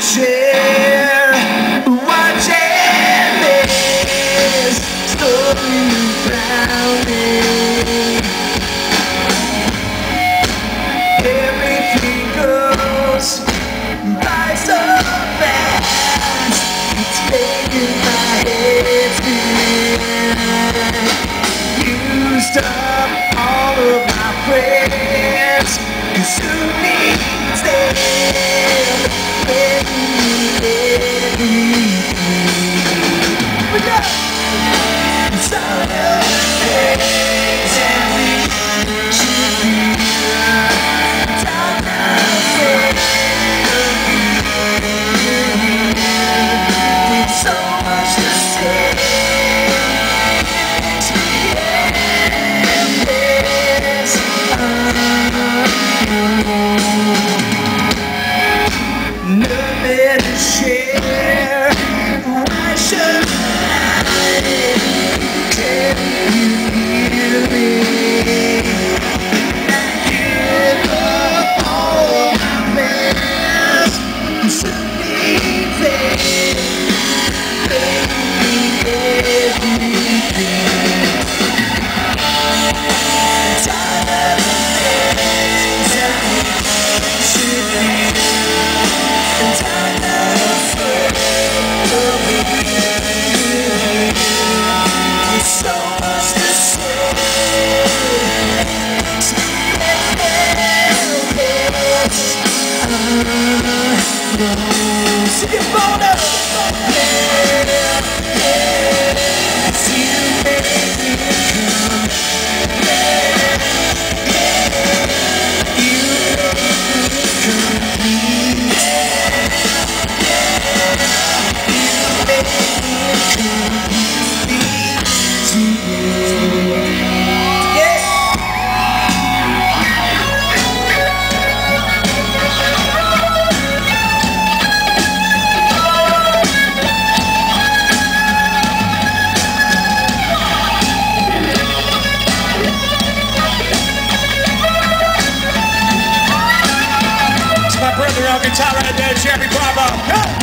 chair Watching this story Slowly drowning Yeah. guitar right there, Jerry Bravo. Yeah.